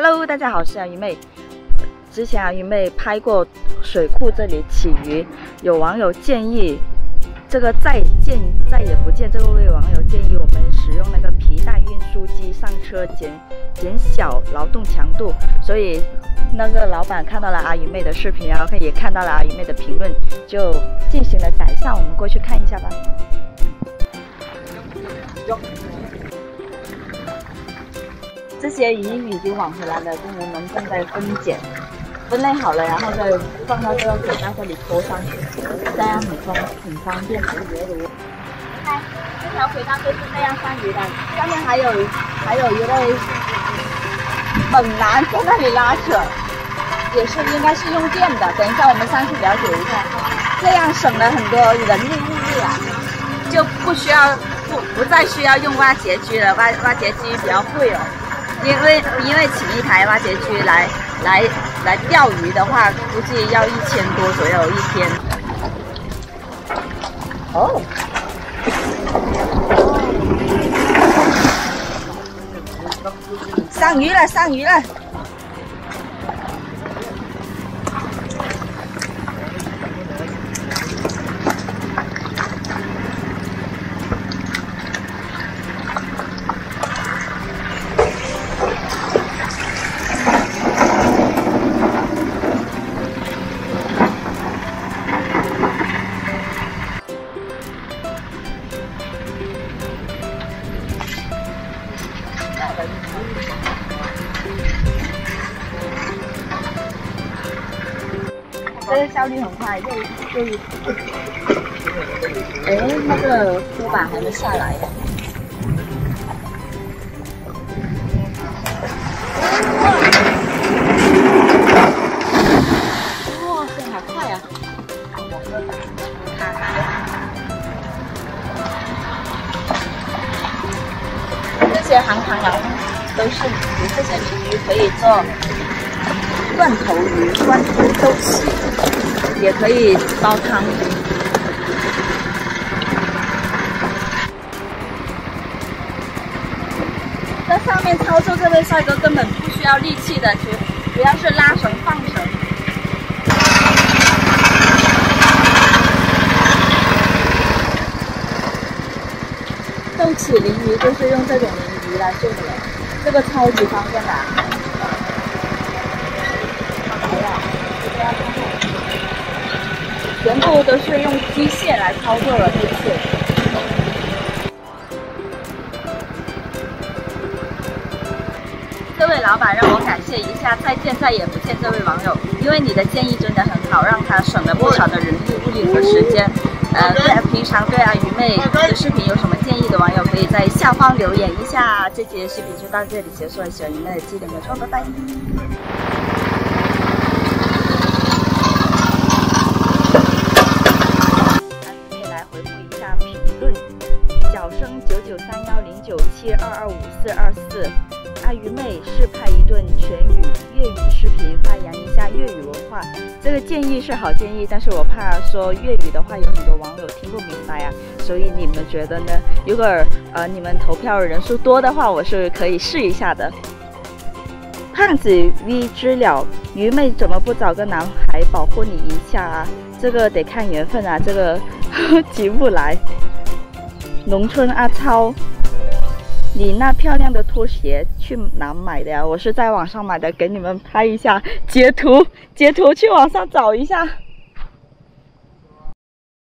Hello，大家好，我是阿鱼妹。之前阿鱼妹拍过水库这里起鱼，有网友建议这个再见再也不见。这位网友建议我们使用那个皮带运输机上车，减减小劳动强度。所以那个老板看到了阿鱼妹的视频，然后也看到了阿鱼妹的评论，就进行了改善。我们过去看一下吧。这些鱼已经往回来了，工人们正在分拣，分类好了，然后再放到这个轨道这里拖上去，这样很方很方便。看，这条轨道就是这样上鱼的，下面还有还有一位猛男在那里拉扯，也是应该是用电的。等一下我们上去了解一下，这样省了很多人力物力啊，就不需要不不再需要用挖掘机了，挖挖掘机比较贵哦。因为因为请一台挖掘机来来来钓鱼的话，估计要一千多左右一天。哦，上鱼了，上鱼了。这个效率很快，又又，哎，那个拖板还没下来。呀这些行行羊都是鱼，这些鱼可以做罐头鱼、罐头豆豉。也可以煲汤。在上面操作这位帅哥根本不需要力气的，主主要是拉绳放绳。豆豉鲮鱼就是用这种鲮来做的，这个超级方便的。全部都是用机械来操作的这次。各位老板让我感谢一下，再见再也不见这位网友，因为你的建议真的很好，让他省了不少的人力物力和时间。呃，对，平常对啊，愚昧的视频有什么建议的网友，可以在下方留言一下。这节视频就到这里结束了，喜欢愚昧的记得关注，拜拜。七二二五四二四，阿鱼妹是拍一顿全语粤语视频，发扬一下粤语文化。这个建议是好建议，但是我怕说粤语的话，有很多网友听不明白啊。所以你们觉得呢？如果呃你们投票人数多的话，我是可以试一下的。胖子 V 知了，鱼妹怎么不找个男孩保护你一下啊？这个得看缘分啊，这个 急不来。农村阿超。你那漂亮的拖鞋去哪买的呀？我是在网上买的，给你们拍一下截图，截图去网上找一下。